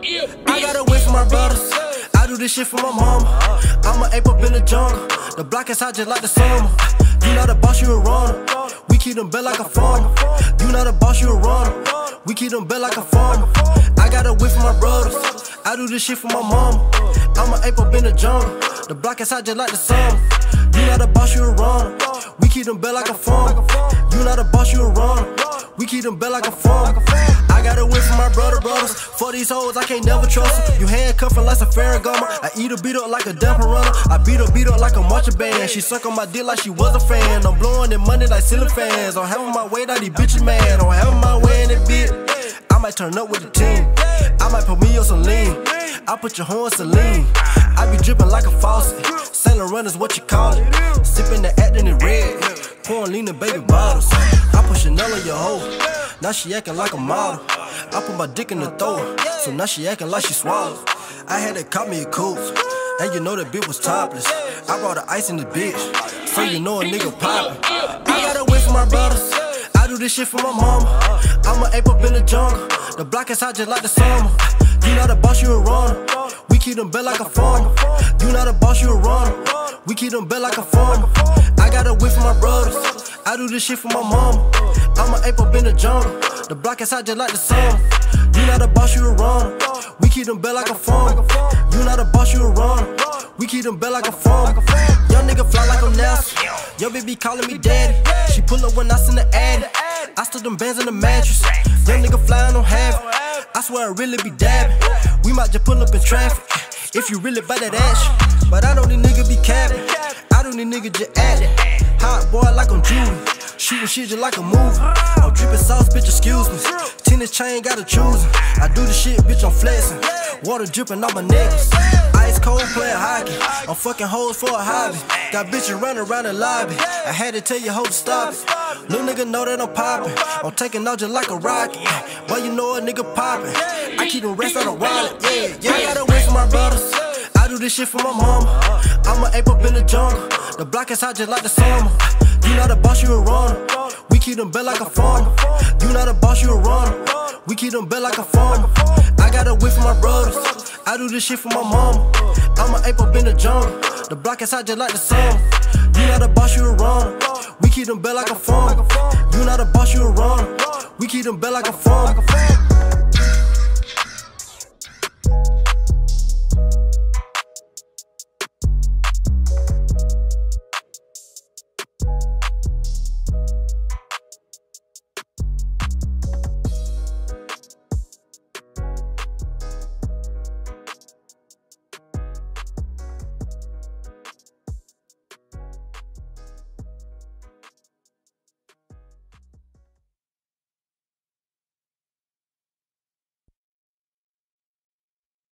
I got away from my brothers. I do this shit for my mama. I'm an ape up in the jungle. The block is hot just like the summer. You not a boss, you a runner. We keep them bell like a farmer. You not a boss, you a runner. We keep them bell like a farmer. I got away from my brothers. I do this shit for my mama. I'm an ape up in the jungle. The block is hot just like the summer. You not a boss, you a runner. We keep them bell like a farmer. You not a boss, you a runner. We keep them bell like a farmer. I got away from my brother brothers. For these hoes, I can't never trust them. You handcuffing like a Ferragamo. I eat a beat up like a damper runner. I beat her beat up like a marching band. She suck on my dick like she was a fan. I'm blowing in money like ceiling fans. I'm having my way down these bitches, man. I'm having my way in it, bitch. I might turn up with the team. I might put me on some lean. I put your horn saline. I be dripping like a faucet. Saint Laurent is what you call it. Sipping the acting in red. Pouring lean in baby bottles. I put Chanel on your hoe. Now she acting like a model. I put my dick in the throat. So now she acting like she swallowed. I had to cop me a coupe. And you know that bitch was topless. I brought the ice in the bitch. So you know a nigga poppin'. I got away from my brothers. I do this shit for my mama. I'm an ape up in the jungle. The block is hot just like the summer. You not a boss, you a runner. We keep them bell like a farmer. You not a boss, you a runner. We keep them bell like a farmer. I got away from my brothers. I do this shit for my mama. I'm an ape up in the jungle. The block is hot just like the summer. You not a boss, you a runner. We keep them bell like a phone. You not a boss, you a runner. We keep them bell like a phone. Young nigga fly like a Nelson. Yo, baby calling me daddy. She pull up when I send the ad. I stood them bands in the mattress. Young nigga flying on half. I swear I really be dabbing. We might just pull up in traffic. If you really buy that action. But I know these niggas be capping. I don't niggas just acting. Hot boy like I'm Julie. Shooting shit just like a movie. I'm dripping sauce, bitch, excuse me. Tennis chain, gotta choose. I do the shit, bitch, I'm flexing. Water dripping on my necklace. Ice cold playing hockey. I'm fucking hoes for a hobby. Got bitches running around the lobby. I had to tell you, hoe to stop it. Little nigga know that I'm popping. I'm taking out just like a rocket. Boy, you know a nigga popping. I keep the rest on the wallet. Yeah, yeah. I got away from my brothers. Do this shit for my mama. I'm an ape up in the jungle. The block is hot just like the summer. You not a boss, you a runner. We keep them bell like a farmer. You not a boss, you a runner. We keep them bell like a farmer. I got away from my brothers. I do this shit for my mama. I'm an ape up in the jungle. The block is hot just like the summer. You not a boss, you a runner. We keep them bell like a farmer. You not a boss, you a runner. We keep them bell like a farmer.